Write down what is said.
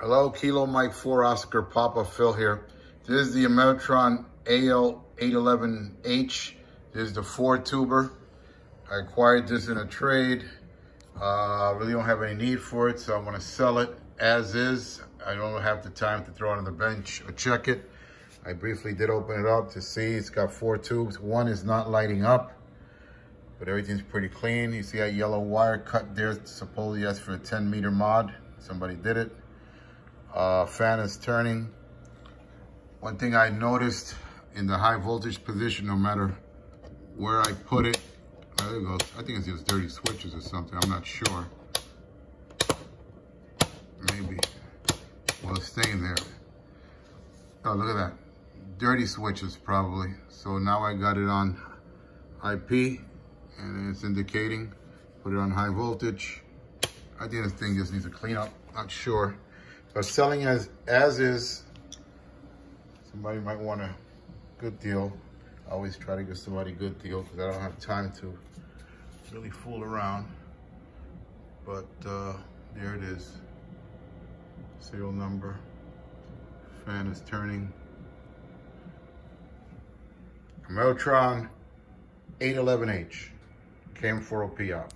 Hello, Kilo Mike 4 Oscar Papa Phil here. This is the Ameritron AL811H. This is the four tuber. I acquired this in a trade. Uh, really don't have any need for it, so I'm gonna sell it as is. I don't have the time to throw it on the bench or check it. I briefly did open it up to see it's got four tubes. One is not lighting up, but everything's pretty clean. You see that yellow wire cut there, supposedly that's for a 10 meter mod. Somebody did it. Uh, fan is turning. One thing I noticed in the high voltage position, no matter where I put it, there it goes. I think it's just dirty switches or something. I'm not sure. Maybe. Well, it's staying there. Oh, look at that. Dirty switches, probably. So now I got it on IP, and it's indicating. Put it on high voltage. I think this thing just needs a clean up. Not sure. But selling as as is, somebody might want a good deal. I always try to give somebody a good deal because I don't have time to really fool around. But uh, there it is. Serial number. Fan is turning. Ameritron 811H. KM4OP out.